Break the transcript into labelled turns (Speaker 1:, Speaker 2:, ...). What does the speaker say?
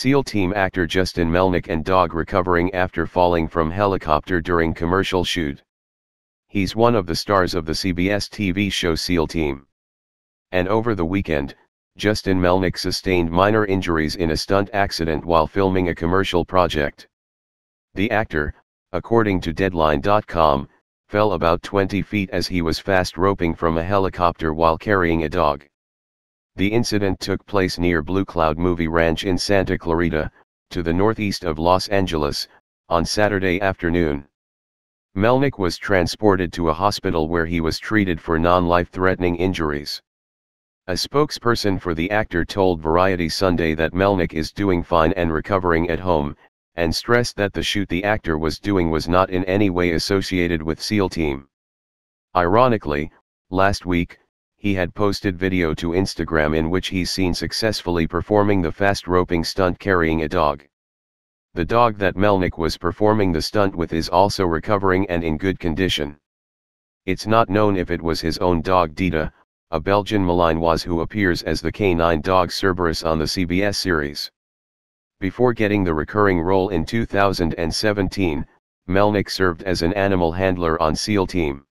Speaker 1: SEAL Team actor Justin Melnick and dog recovering after falling from helicopter during commercial shoot. He's one of the stars of the CBS TV show SEAL Team. And over the weekend, Justin Melnick sustained minor injuries in a stunt accident while filming a commercial project. The actor, according to Deadline.com, fell about 20 feet as he was fast roping from a helicopter while carrying a dog. The incident took place near Blue Cloud Movie Ranch in Santa Clarita, to the northeast of Los Angeles, on Saturday afternoon. Melnick was transported to a hospital where he was treated for non-life-threatening injuries. A spokesperson for the actor told Variety Sunday that Melnick is doing fine and recovering at home, and stressed that the shoot the actor was doing was not in any way associated with SEAL Team. Ironically, last week, he had posted video to Instagram in which he's seen successfully performing the fast roping stunt carrying a dog. The dog that Melnick was performing the stunt with is also recovering and in good condition. It's not known if it was his own dog Dita, a Belgian Malinois who appears as the canine dog Cerberus on the CBS series. Before getting the recurring role in 2017, Melnick served as an animal handler on SEAL Team.